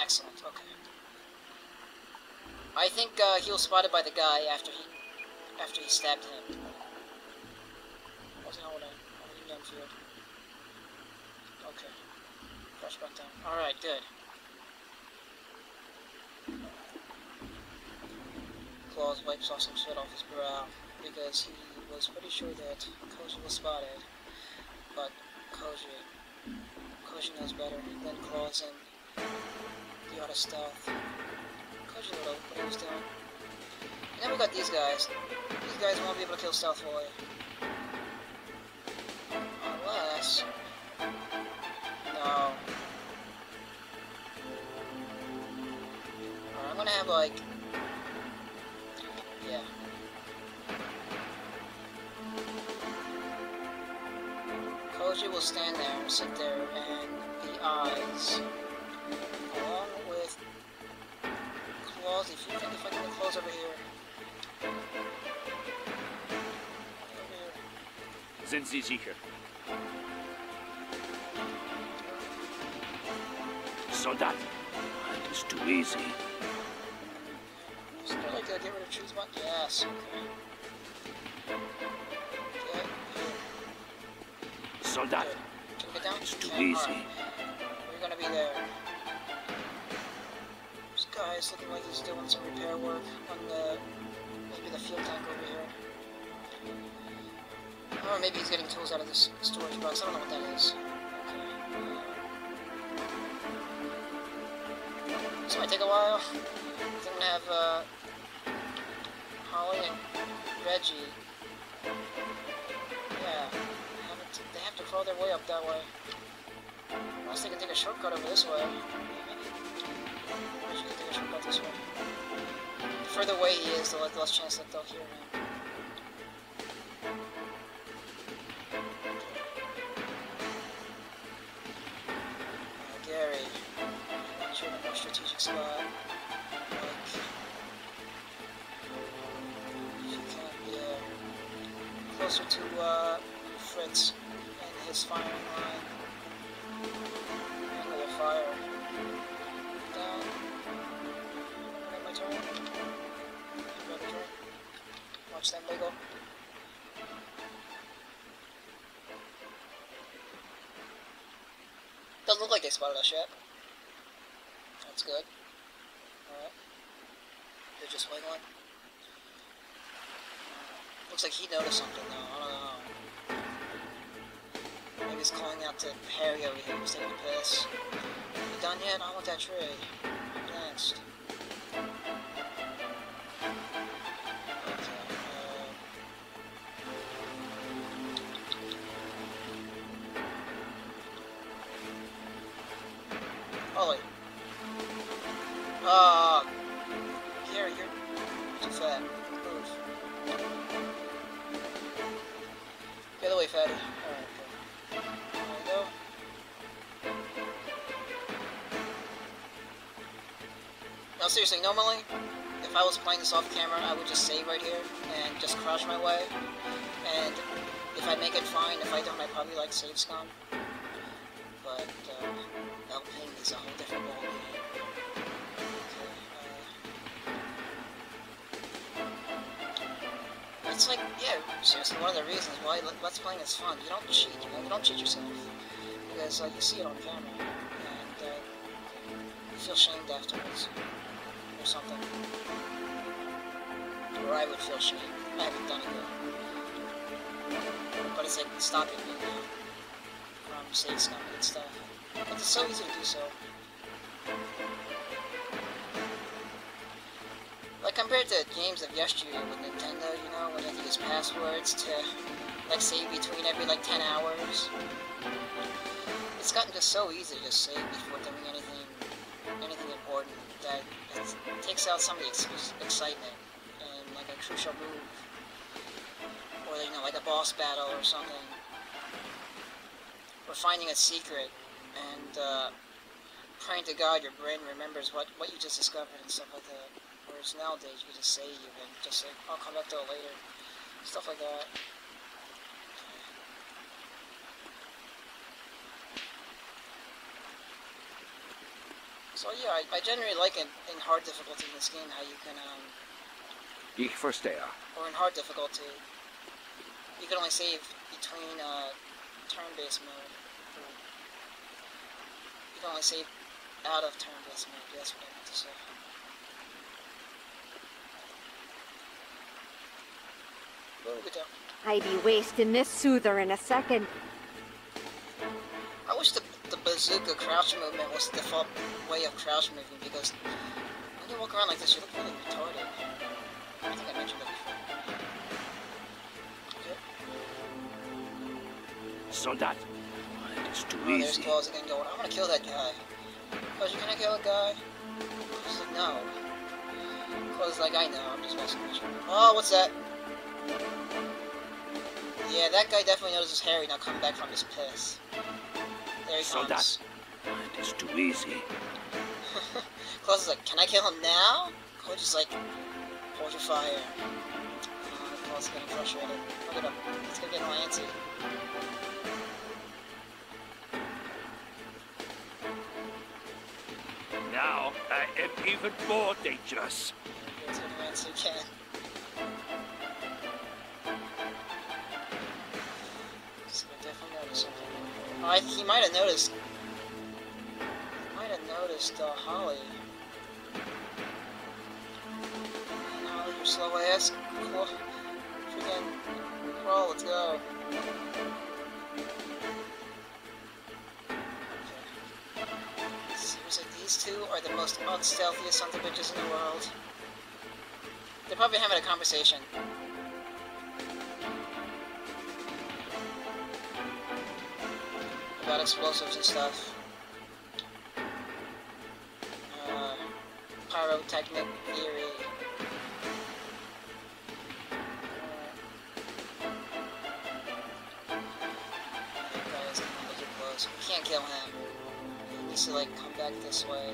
Excellent, okay. I think uh, he was spotted by the guy after he after he stabbed him. Wasn't holding holding. Okay. Fresh back down. Alright, good. Claus wipes off some sweat off his brow because he was pretty sure that Koji was spotted. But Koji Koji knows better than Claus and the art of stealth. Koji knew what he was doing. And then we got these guys. These guys won't be able to kill Stealth Boy. Unless... No. Alright, I'm gonna have like... Yeah. Koji will stand there and sit there and the eyes if you think if I get Claus over here. Over here. Sind Sie sicher? Soldat. That is too easy. Like get rid of trees? Yes, okay. Get. Soldat. Can we get down? It's too easy. We're gonna be there. Guy's looking like he's doing some repair work on the maybe the fuel tank over here. Or maybe he's getting tools out of this storage box. I don't know what that is. This might take a while. We have uh, Holly and Reggie. Yeah, they have, to, they have to crawl their way up that way. Unless they can take a shortcut over this way. This way. The further away he is, the less, chance that they'll hear him. Uh, Gary, what's your more strategic spot? Like, you can, yeah, closer to uh, Fritz and his firing line. Angle of fire. 100% legal. Doesn't look like they spotted us yet. That's good. Alright. They're just wiggling. Looks like he noticed something though. I don't know. Maybe he's calling out to Harry over here who's taking a piss. You done yet? I want that trade. Next. Seriously, normally, if I was playing this off camera, I would just save right here and just crouch my way. And if I make it fine, if I don't, I probably like save scum. But, uh, is a whole different ballgame. Uh, it's like, yeah, seriously, one of the reasons why Let- Let's Playing is fun. You don't cheat, you know, you don't cheat yourself. Because, uh, you see it on camera, and, uh, you feel shamed afterwards. Something. Or I would feel shame. I haven't done it yet. But it's like stopping me now from scumming and stuff. But it's so easy to do so. Like compared to games of yesteryear with Nintendo, you know, when you have to use passwords to like save between every like 10 hours. It's gotten just so easy to just save before doing anything takes out some of the ex- excitement and like a crucial move. Or you know, like a boss battle or something. Or finding a secret and uh, praying to God your brain remembers what, what you just discovered and stuff like that. Whereas nowadays you just save you and just say, I'll come back to it later. Stuff like that. So yeah, I, I generally like it in hard difficulty in this game how you can, um, Ich verstehe. or in hard difficulty, you can only save between uh, turn-based mode. You can only save out of turn-based mode. That's what I meant to say. Ooh, good job. I'd be wasting this soother in a second. I wish the, the bazooka crouch movement was the default way of crouch moving because when you walk around like this, you look really retarded. I think I mentioned that before. Okay. Soldat. It is too Oh, there's easy. Claus again going, I'm gonna kill that guy. Claus, you gonna kill a guy? Claus like, no. Claus like, I know, I'm just messing with you. Oh, what's that? Yeah, that guy definitely knows notices Harry now coming back from his piss. There he Soldat. comes. It is too easy. Klaus is like, can I kill him now? Claus is like, hold your fire. Uh, Claus is getting frustrated. Look at him. He's gonna get all antsy. Now I am even more dangerous. He's getting antsy again. I, he might have noticed. Might have noticed uh, Holly. Holly, you slow ass. Cool. Freaking crawl. Let's go. These two are the most unstealthiest son of bitches in the world. They're probably having a conversation. Explosives and stuff. Uh, pyrotechnic theory. Close. We can't kill him. He needs to like come back this way.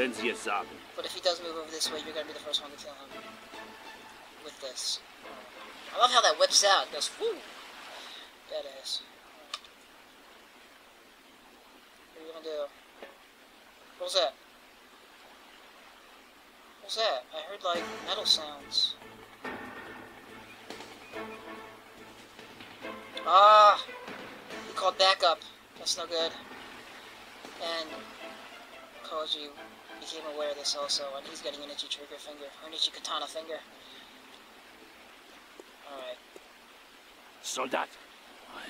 Wenn Sie es sagen. But if he does move over this way, you're gonna be the first one to kill him. With this. I love how that whips out. It goes, whoo! Badass. What are you gonna do? What was that? What was that? I heard like metal sounds. Ah! He called backup. That's no good. And Koji became aware of this also, and he's getting an itchy trigger finger, or an itchy katana finger. Alright. Soldat.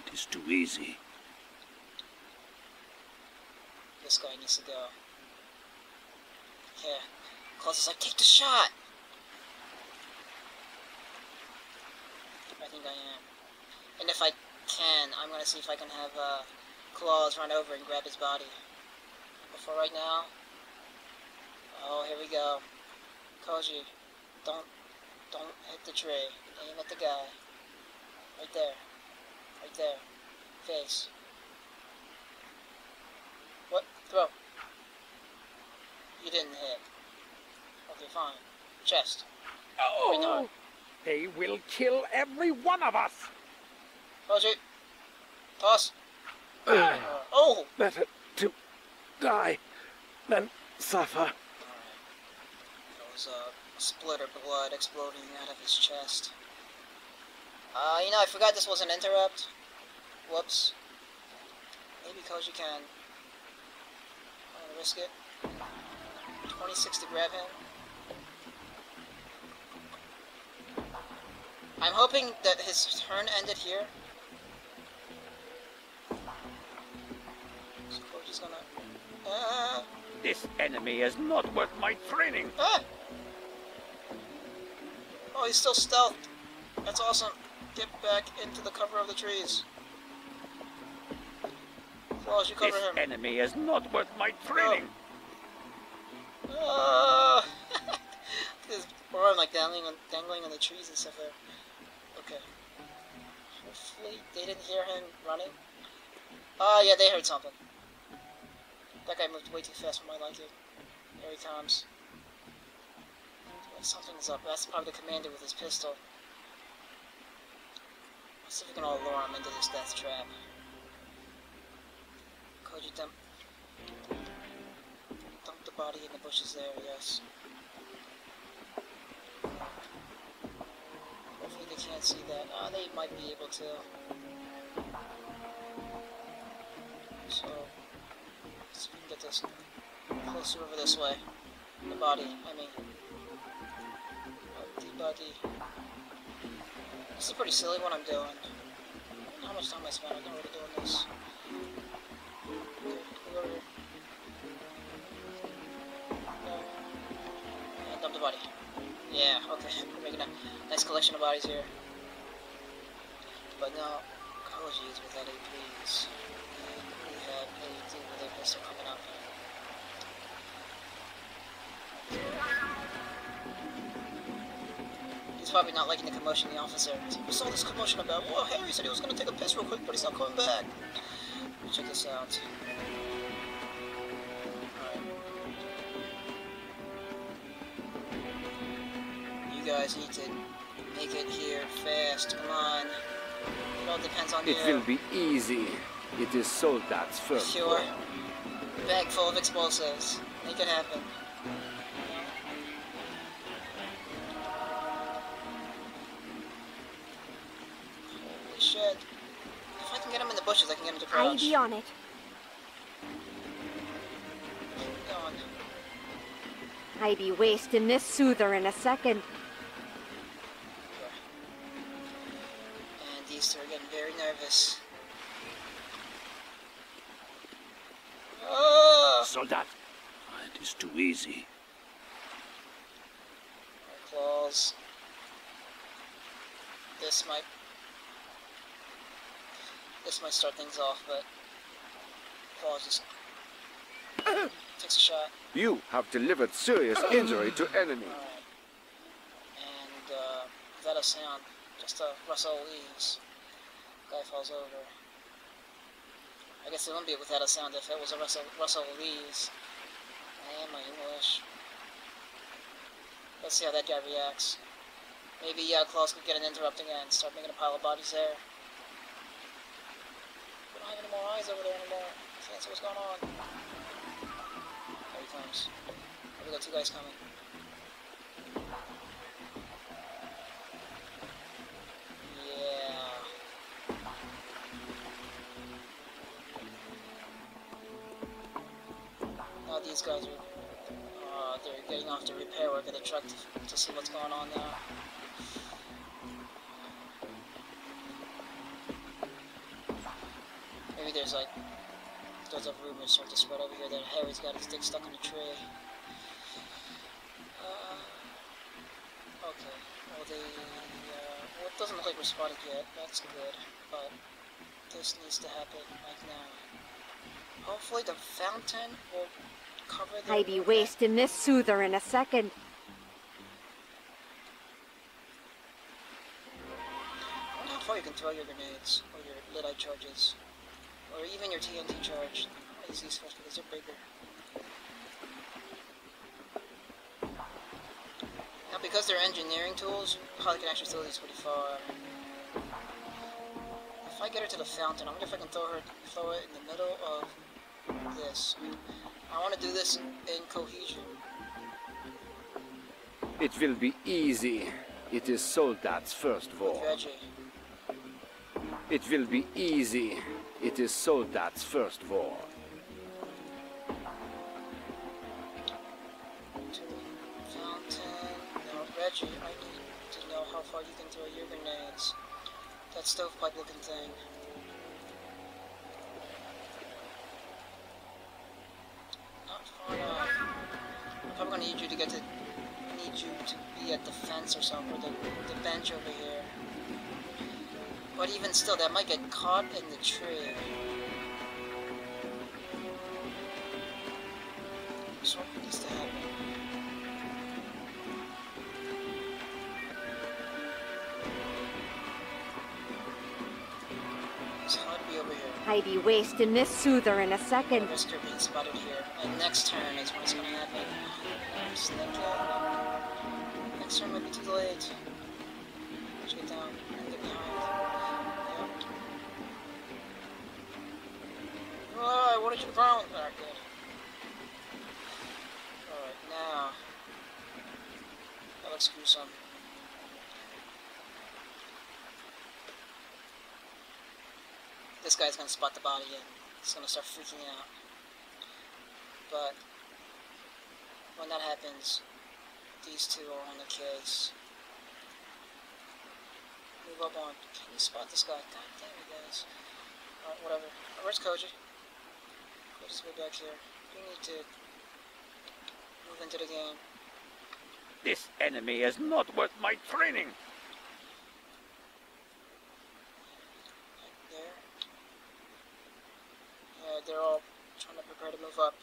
It is too easy. This guy needs to go. Yeah. Klaus is like, take the shot! I think I am. And if I can, I'm gonna see if I can have uh, Claus run over and grab his body. But for right now, oh, here we go. Koji, don't, don't hit the tree. Aim at the guy. Right there. Right there. Face. What? Throw. You didn't hit. Okay, fine. Chest. Oh, they will kill every one of us. Koji. Toss. Uh, oh! Better to die than suffer. Was a splitter blood exploding out of his chest. Uh, you know, I forgot this was an interrupt. Whoops. Maybe Koji can. I'm gonna risk it. 26 to grab him. I'm hoping that his turn ended here. So Koji's gonna. Uh, This enemy is not worth my training. Ah! Oh, he's still stealthed. That's awesome. Get back into the cover of the trees. Claus, you cover This him. enemy is not worth my training. Ah! His arm like dangling on, dangling on the trees and stuff there. Okay. Hopefully they didn't hear him running. Ah, yeah, they heard something. That guy moved way too fast for my liking. Here he comes. Something's up. That's probably the commander with his pistol. Let's see if we can all lure him into this death trap. Koji dump. Dump the body in the bushes there, yes. Hopefully they can't see that. Ah, they might be able to. So, let's see if we can get this closer over this way. The body, I mean. Body. This is pretty silly what I'm doing. How much time I spent. I'm really doing this. And dump the body. Yeah, okay. We're making a nice collection of bodies here. But no, Koji is without APs. We have AD with a pistol coming up. He's probably not liking the commotion, the officer. What's all this commotion about? Well, Harry said he was gonna take a piss real quick, but he's not coming back. Check this out. Alright. You guys need to make it here fast. Come on. It all depends on It you. will be easy. It is Soldat's first Sure. Bag full of explosives. Make it happen. Bushes, I can get him to I'll crouch. be on it. Keep going. I be wasting this soother in a second. And these two are getting very nervous. Oh! Soldat. It is too easy. Claus. This might might start things off, but Claus just takes a shot. You have delivered serious injury to enemy. Alright. And uh, without a sound, just a Russell leaves. Guy falls over. I guess it wouldn't be without a sound if it was a Russell, rustle of leaves. And my English. Let's see how that guy reacts. Maybe uh, Klaus could get an interrupt again, start making a pile of bodies there. We don't have any more eyes over there anymore. Can't see what's going on. There he comes. Oh, we got two guys coming. Yeah. Now these guys are, uh, they're getting off the repair work of the truck to, to see what's going on now. Maybe there's like, there's a rumor start to spread over here that Harry's got his dick stuck in a tree. Uh, okay. Well, they, uh, well, it doesn't look like we're spotted yet. That's good. But this needs to happen right now. Hopefully the fountain will cover the... I be wasting this soother in a second. I wonder how far you can throw your grenades, or your lit-eye charges, or even your TNT charge. These useful because they're bigger. Now, because they're engineering tools, probably can actually throw these pretty far. If I get her to the fountain, I wonder if I can throw her, throw it in the middle of this. I want to do this in cohesion. It will be easy. It is Soldat's first war. It will be easy. It is Soldat's first war. Now, Reggie, I need to know how far you can throw your grenades. That stovepipe looking thing. Might get caught in the tree. Something needs to happen. It's to be over here. I be wasting this soother in a second. Risk her being spotted here. And next turn is when it's gonna happen. Next turn might be too late. I wanted you to ground. Alright, now. That looks gruesome. This guy's gonna spot the body and he's gonna start freaking out. But when that happens, these two are on the case. Move up on. Can you spot this guy? God damn it, guys. Alright, whatever. Where's Koji? Koji's way back here. You need to move into the game. This enemy is not worth my training. Right there. Yeah, they're all trying to prepare to move up.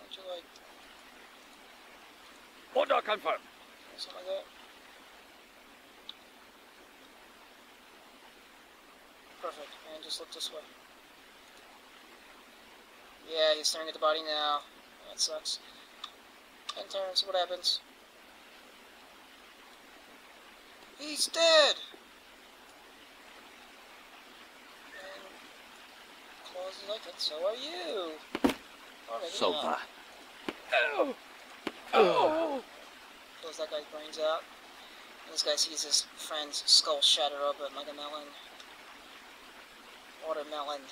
Don't you like Order confirmed. something like that? Perfect. And just look this way. Yeah, he's staring at the body now. That sucks. And turns, what happens? He's dead! And Claus is like, and so are you! Or maybe So not. far. Oh. Oh. Blows that guy's brains out. And this guy sees his friend's skull shatter open like a melon. Watermelon. Melon.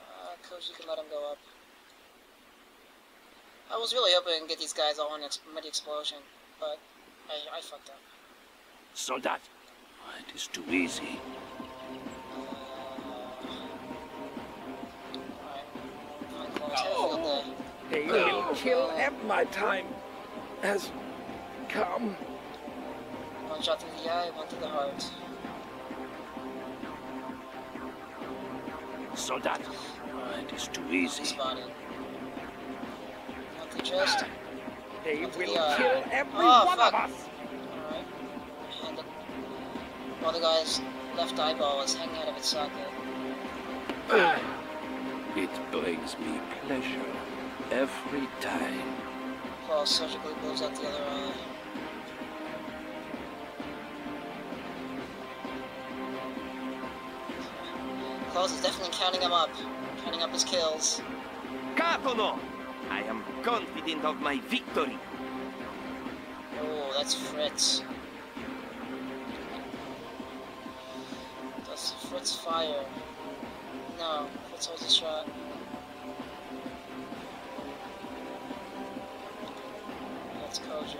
Uh, Coach, you can let him go up. I was really hoping to get these guys all in ex- mid explosion, but I, I fucked up. Soldat. It is too easy. Alright. Fine, Claus. Have a field day. They will kill every my time has come. One shot through the eye, one through the heart. So Soldat. It is too easy. Spotted. One through chest. They will the eye. kill every Oh, one fuck. of us. Alright. And the, while the guy's left eyeball is hanging out of its socket. It brings me pleasure every time. Paul surgically blows out the other eye. Claus is definitely counting him up. Counting up his kills. Katono! I am confident of my victory. Oh, that's Fritz. That's Fritz fire? No, Fritz holds a shot. That's Koji.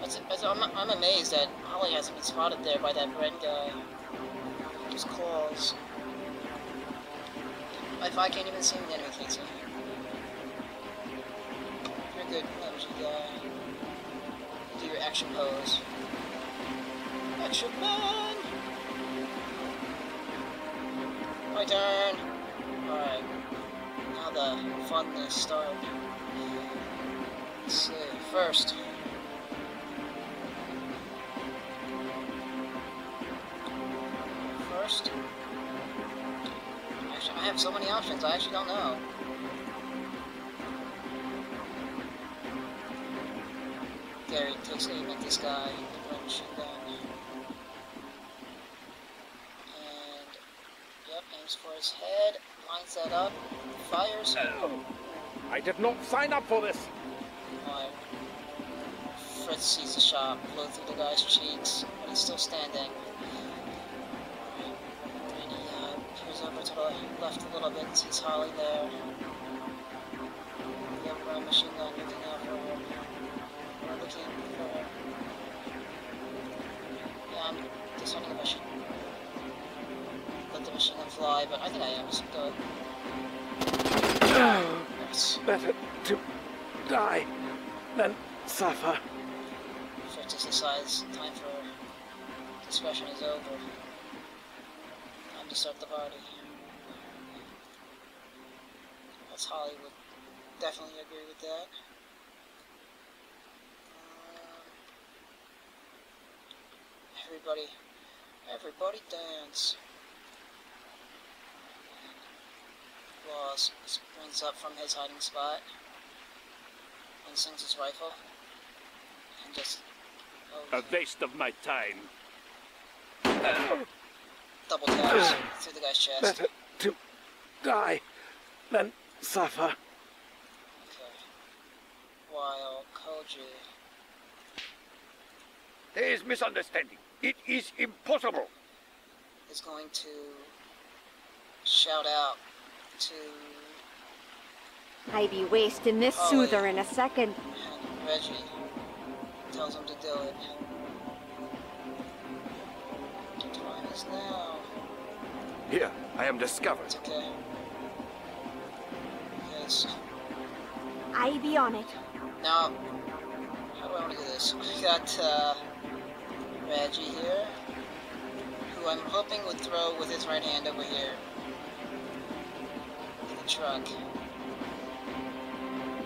That's, that's, I'm, I'm amazed that Holly hasn't been spotted there by that Bren guy. His claws. If I can't even see him, the enemy can't see him. You're good energy guy. Do your action pose. Action man! My turn! Alright. Now the funness start. Let's see. First. Have so many options, I actually don't know. Gary takes aim at this guy with a machine gun. And, yep, aims for his head, lines that up, fires. Oh. I did not sign up for this. Alright. Fritz sees the shot blow through the guy's cheeks, but he's still standing. To the left a little bit sees Holly there. The other machine gun looking out for her. Or looking for her. Yeah, I'm disowning the mission. Let the machine gun fly, but I think I am. So good. Yes. Better to die than suffer. Fritz decides time for discretion is over. Time to start the party. That's Hollywood. Definitely agree with that. Um, everybody, everybody dance. s- sprints up from his hiding spot and swings his rifle and just A waste of my time. double taps through the guy's chest. Better to die than suffer. Okay. While Koji There is misunderstanding. It is impossible. is going to shout out to I be wasting this Oh, soother in a second. and Reggie. Tells him to do it. The time is now. Here, I am discovered. It's okay. Yes. I be on it. Now, how do I want to do this? We got uh, Reggie here, who I'm hoping would throw with his right hand over here. in The truck.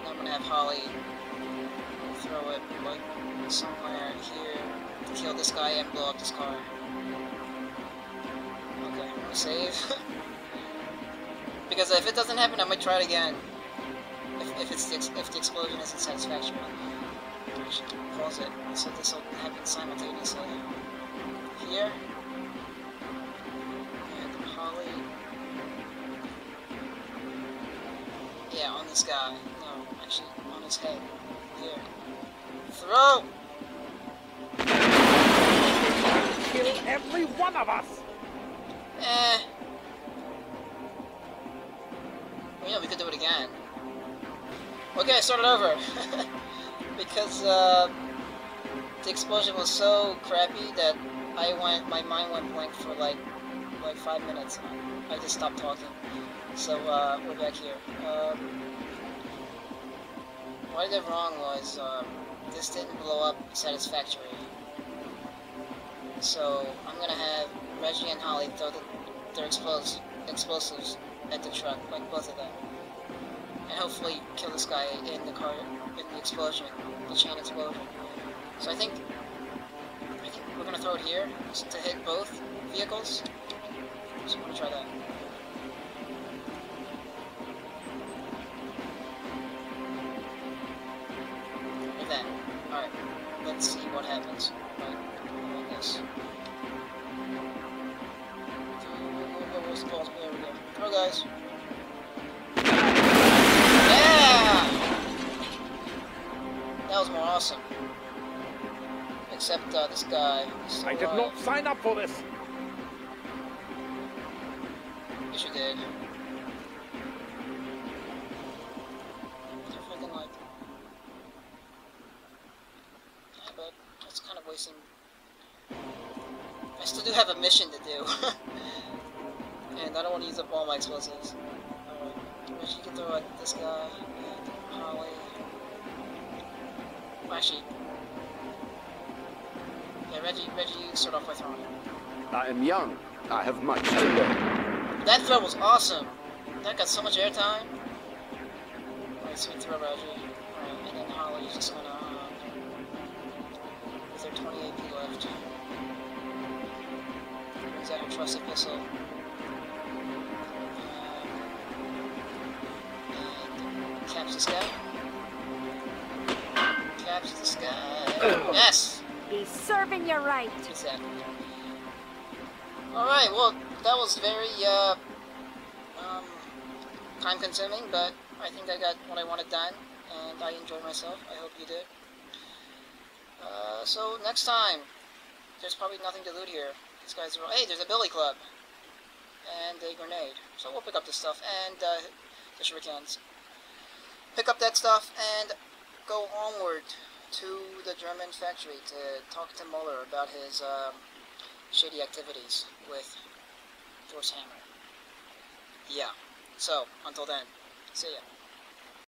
I'm gonna have Holly throw it like somewhere here to kill this guy and blow up this car. Okay, I'm gonna save. because if it doesn't happen, I might try it again. If, it's the, if the explosion isn't satisfactory. I should pause it so this will happen simultaneously. Here. And Holly. Yeah, on this guy. No, actually, on his head. Here. Throw! Kill every one of us. Eh. Yeah, we could do it again. Okay, start it over. because uh, the explosion was so crappy that I went, my mind went blank for like, like five minutes. I just stopped talking. So uh, we're back here. Um, what I did wrong was um, this didn't blow up satisfactory. So I'm gonna have Reggie and Holly throw the, their explos- explosives at the truck, like both of them, and hopefully kill this guy in the car in the explosion, the chain explosion. So I think, we're gonna throw it here to hit both vehicles. So I'm gonna try that. For this. Yes, you did. Yeah, but that's kind of wasting. I still do have a mission to do. and I don't want to use up all my explosives. Alright. Wish you could throw at this guy uh, Holly. Well, actually. Yeah, Reggie, Reggie, you start off by throwing. I am young. I have much to learn. That throw was awesome. That got so much airtime. Alright, sweet throw, Reggie. Alright, and then Holly's just gonna, um, with her 20 AP left. Brings out her trusted pistol. And caps this guy. Caps this guy. yes! Be serving you right. Exactly. Alright, well, that was very, uh, um, time consuming, but I think I got what I wanted done, and I enjoyed myself. I hope you did. Uh, so next time, there's probably nothing to loot here. These guys are, hey, there's a billy club, and a grenade. So we'll pick up this stuff, and, uh, the shurikens. Pick up that stuff, and go onward to the German factory to talk to Muller about his um, shady activities with Thor's hammer. Yeah. So, until then, see ya.